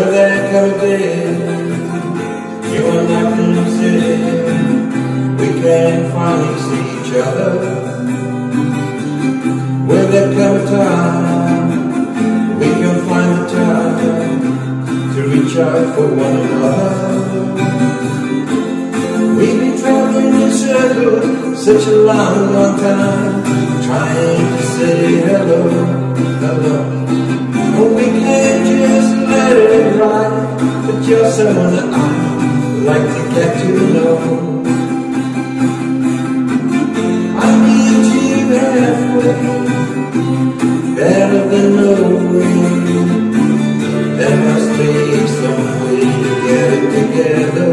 Will there come a day you and I can say we can finally see each other? Will there come a time we can find the time to reach out for one another? We've been traveling in circles such a long, long time, trying to say hello, hello. You're I'd like to get to know. I meet you halfway, better than no way. There must be some way to get it together.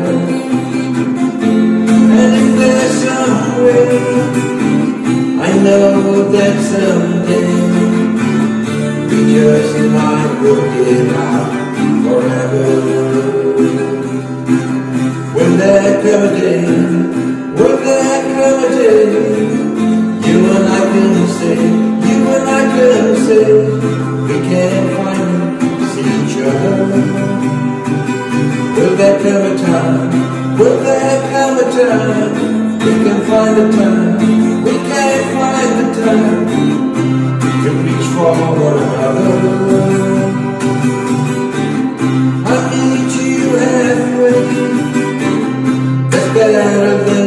And if there's some way, I know that someday we just might work it out Will there come a day? You and I can say, you and I can say, we can finally see each other. Will there come a time? Will there come a time we can find a time? better than